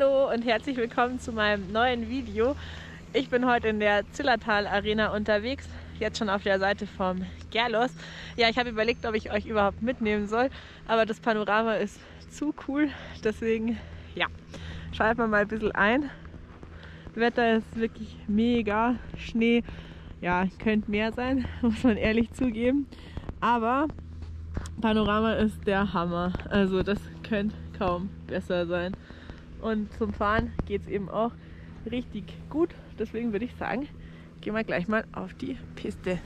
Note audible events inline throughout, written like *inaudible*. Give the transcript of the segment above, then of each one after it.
Hallo und herzlich willkommen zu meinem neuen Video. Ich bin heute in der Zillertal Arena unterwegs, jetzt schon auf der Seite vom Gerlos. Ja, ich habe überlegt, ob ich euch überhaupt mitnehmen soll, aber das Panorama ist zu cool, deswegen ja, schalten wir mal ein bisschen ein. Wetter ist wirklich mega, Schnee, ja, könnte mehr sein, *laughs* muss man ehrlich zugeben, aber Panorama ist der Hammer, also das könnte kaum besser sein. Und zum Fahren geht es eben auch richtig gut. Deswegen würde ich sagen, gehen wir gleich mal auf die Piste.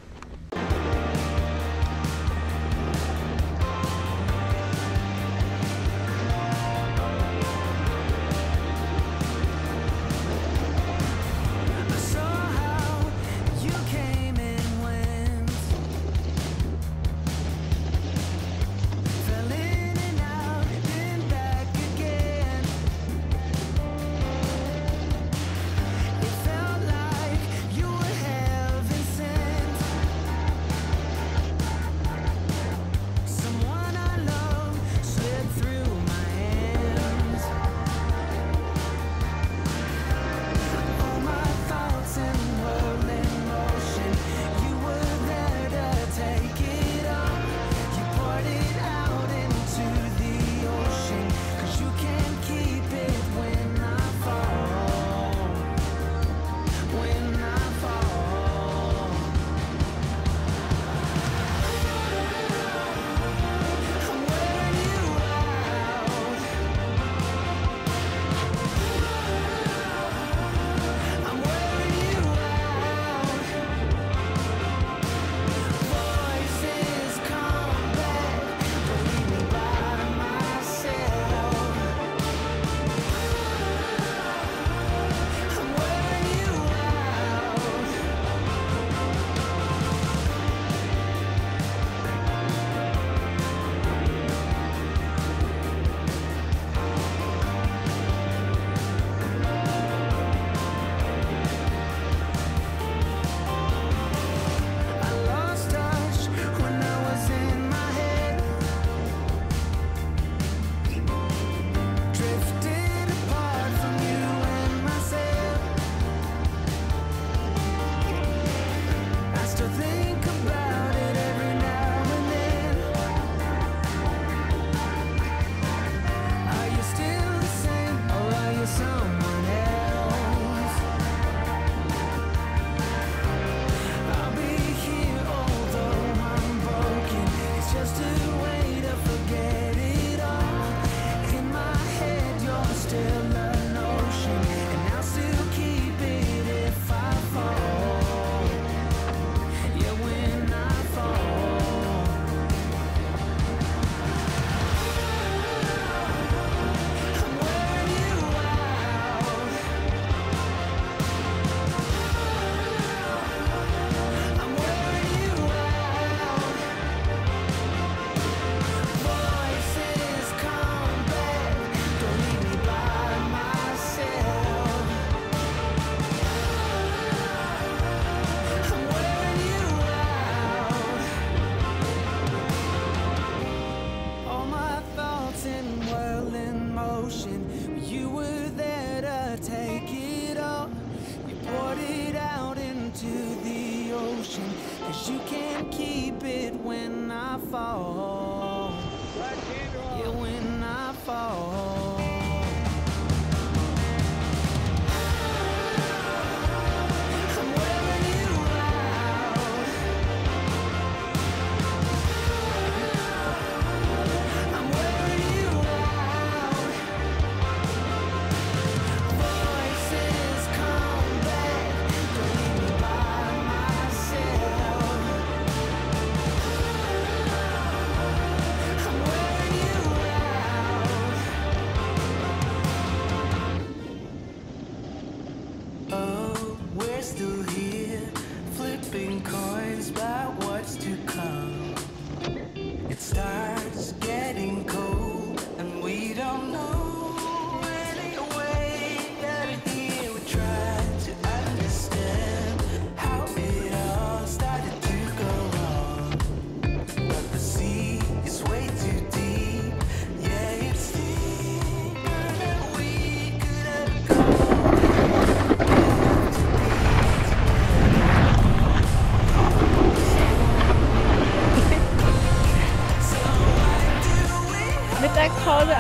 my fault.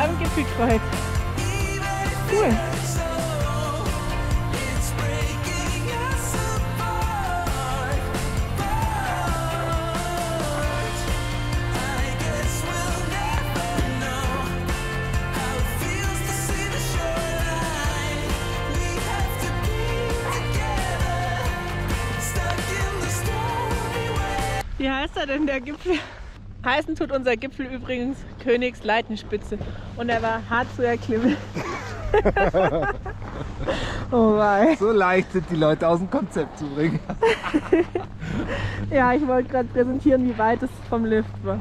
Mittagspause am Gipfelkreuz. Cool. Wie heißt er denn der Gipfel? Heißen tut unser Gipfel übrigens Königsleitenspitze und er war hart zu erklimmen. *laughs* oh wei. So leicht sind die Leute aus dem Konzept zu bringen. *laughs* ja, ich wollte gerade präsentieren, wie weit es vom Lift war.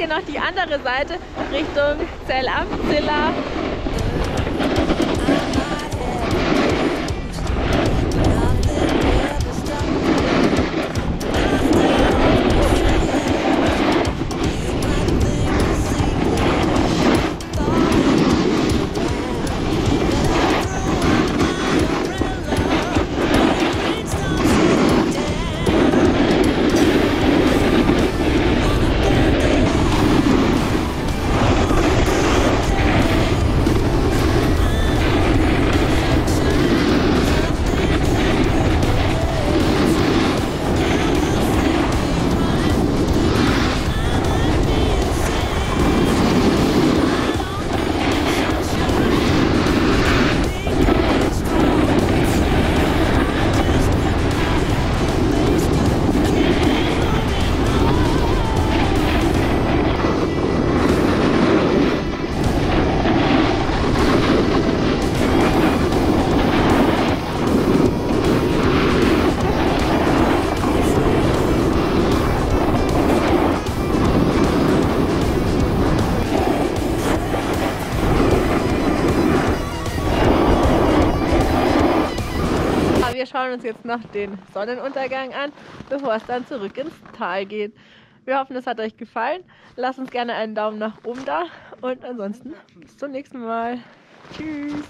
Ihr noch die andere Seite Richtung Zellamt, Zilla. Schauen uns jetzt noch den Sonnenuntergang an, bevor es dann zurück ins Tal geht. Wir hoffen, es hat euch gefallen. Lasst uns gerne einen Daumen nach oben da und ansonsten bis zum nächsten Mal. Tschüss.